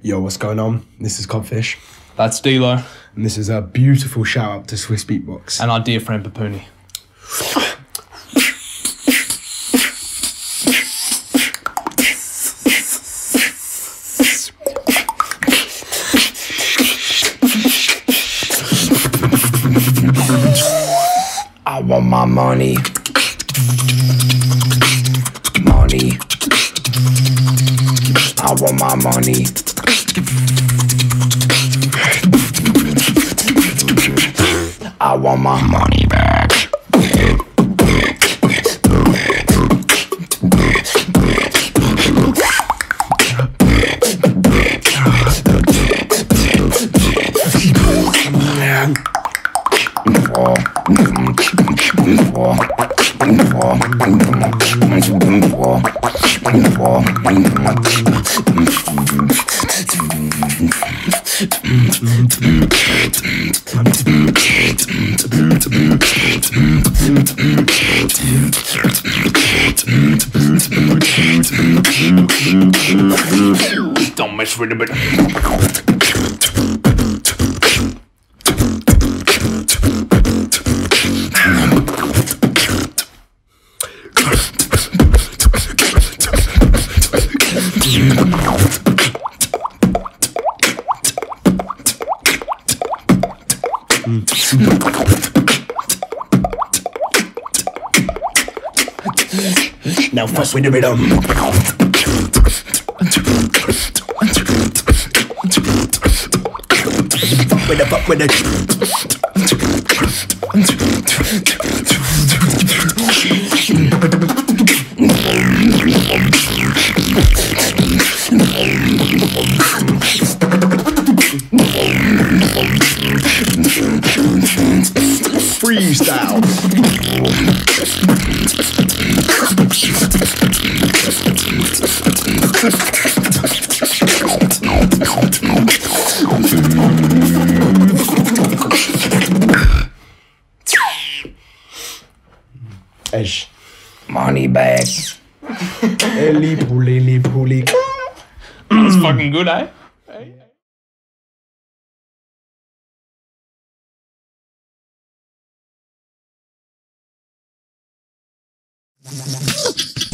Yo, what's going on? This is Codfish, That's D-Low and this is a beautiful shout out to Swiss Beatbox. and our dear friend Pepouni. I want my money. Money. Want my money. I want my money back. Don't mess with it. Now um. fuck with the rhythm. Fuck with the fuck with the. Freestyle! Edge. Money back. Eli puli li puli. That's fucking good, eh? うん。